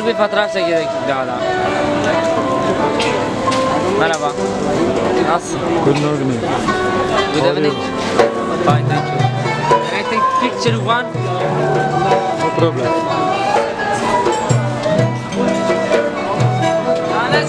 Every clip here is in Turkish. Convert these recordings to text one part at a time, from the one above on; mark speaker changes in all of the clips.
Speaker 1: Dur bir fotoğraf çekecek daha da. Merhaba. Nasılsın?
Speaker 2: Good evening.
Speaker 1: Good evening. Fine, thank you. Can I take picture one?
Speaker 2: No problem.
Speaker 1: Tane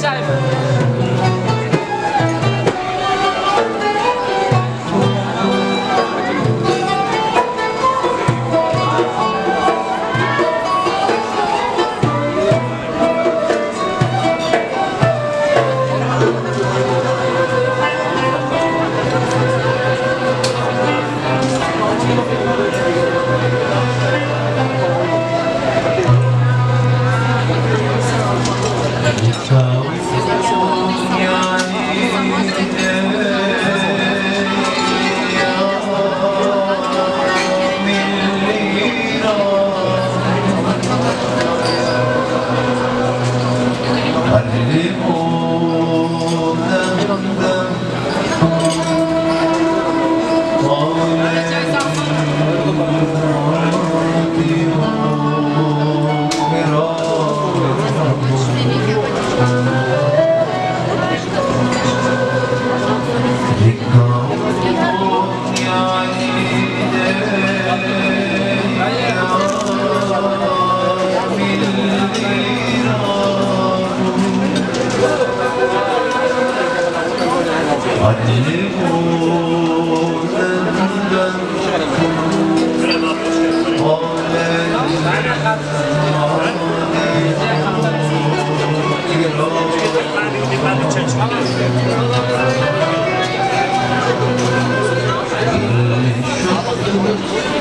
Speaker 3: bir çay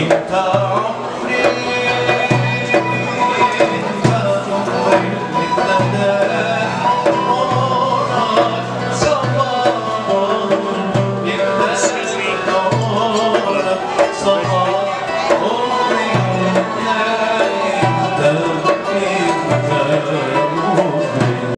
Speaker 4: Então